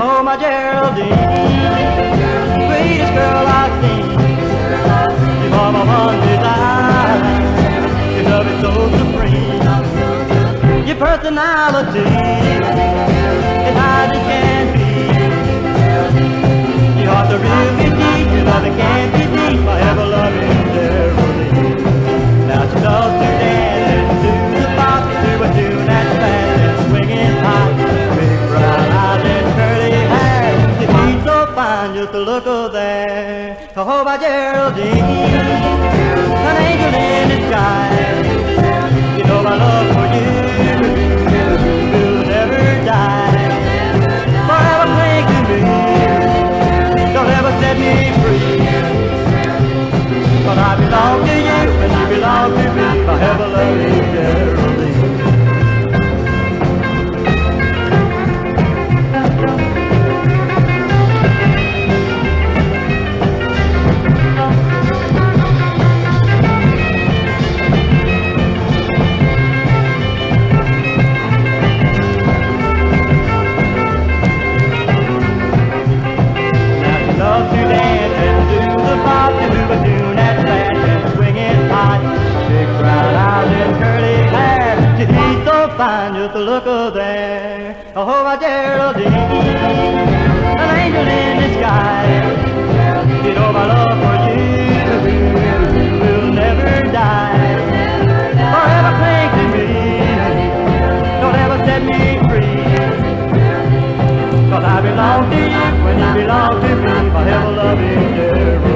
Oh, my Geraldine, girl I've seen. You're my one desire. Your love is so supreme. Your personality high as so just to look of there. Oh, my Geraldine, an angel in disguise. You know my love for you will never die. Forever cling to me. Don't ever set me free. But I belong to you and you belong to me. I ever love you, so fine just to look of there. Oh, oh, my Geraldine, an angel in disguise. You know my love for you will never die. Forever cling to me. Don't ever set me free. Cause I belong to you when you belong to me. If I ever love you.